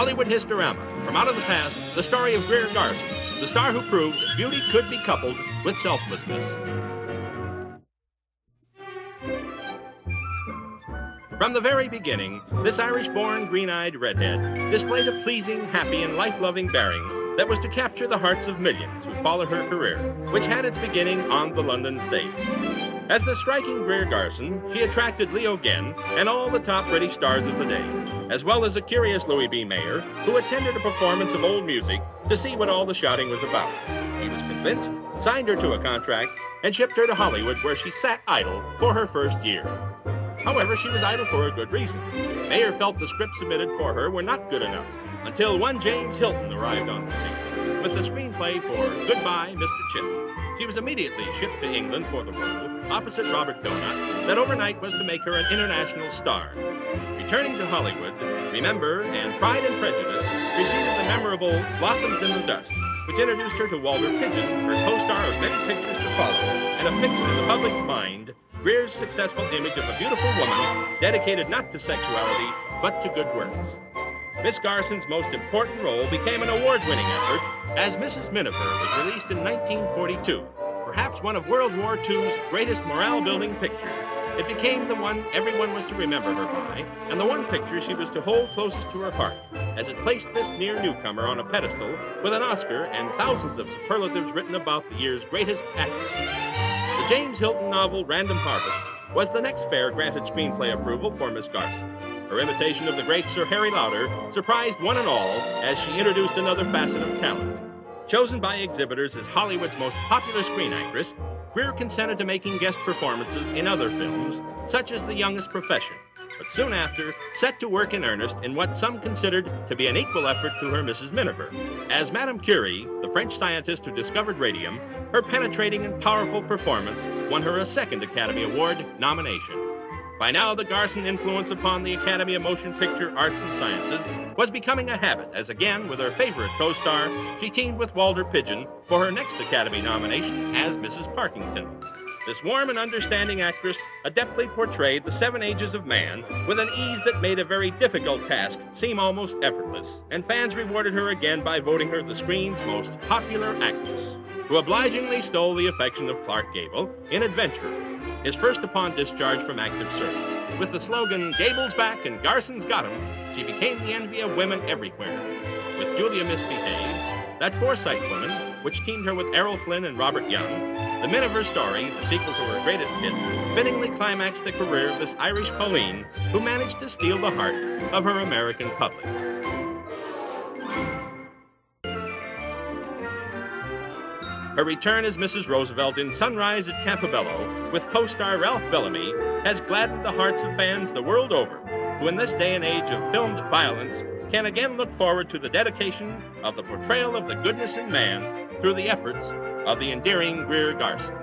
Hollywood Hist-O-Rama, from out of the past, the story of Greer Garson, the star who proved beauty could be coupled with selflessness. From the very beginning, this Irish born green eyed redhead displayed a pleasing, happy, and life loving bearing that was to capture the hearts of millions who followed her career, which had its beginning on the London stage. As the striking Greer Garson, she attracted Leo Genn and all the top British stars of the day, as well as a curious Louis B. Mayer who attended a performance of old music to see what all the shouting was about. He was convinced, signed her to a contract, and shipped her to Hollywood where she sat idle for her first year. However, she was idle for a good reason. Mayer felt the scripts submitted for her were not good enough until one James Hilton arrived on the scene with the screenplay for Goodbye, Mr. Chips. She was immediately shipped to England for the role, opposite Robert Donat, that overnight was to make her an international star. Returning to Hollywood, Remember and Pride and Prejudice preceded the memorable Blossoms in the Dust, which introduced her to Walter Pidgeon, her co-star of many pictures to follow, and affixed in the public's mind Greer's successful image of a beautiful woman dedicated not to sexuality, but to good works. Miss Garson's most important role became an award-winning effort as Mrs. Miniver was released in 1942, perhaps one of World War II's greatest morale-building pictures. It became the one everyone was to remember her by, and the one picture she was to hold closest to her heart, as it placed this near newcomer on a pedestal with an Oscar and thousands of superlatives written about the year's greatest actress. The James Hilton novel Random Harvest was the next fair granted screenplay approval for Miss Garson. Her imitation of the great Sir Harry Lauder surprised one and all as she introduced another facet of talent. Chosen by exhibitors as Hollywood's most popular screen actress, Greer consented to making guest performances in other films, such as The Youngest Profession, but soon after set to work in earnest in what some considered to be an equal effort to her Mrs. Miniver. As Madame Curie, the French scientist who discovered radium, her penetrating and powerful performance won her a second Academy Award nomination. By now, the Garson influence upon the Academy of Motion Picture Arts and Sciences was becoming a habit, as again, with her favorite co star, she teamed with Walter Pidgeon for her next Academy nomination as Mrs. Parkington. This warm and understanding actress adeptly portrayed the seven ages of man with an ease that made a very difficult task seem almost effortless, and fans rewarded her again by voting her the screen's most popular actress, who obligingly stole the affection of Clark Gable in Adventure, his first upon discharge from active service. With the slogan, Gable's back and Garson's got him, she became the envy of women everywhere. With Julia Misbehaves, that Forsyte woman, which teamed her with Errol Flynn and Robert Young, the Miniver story, the sequel to her greatest hit, fittingly climaxed the career of this Irish Colleen who managed to steal the heart of her American public. Her return as Mrs. Roosevelt in Sunrise at Campobello with co-star Ralph Bellamy has gladdened the hearts of fans the world over, who in this day and age of filmed violence can again look forward to the dedication of the portrayal of the goodness in man through the efforts of the endearing Greer Garson.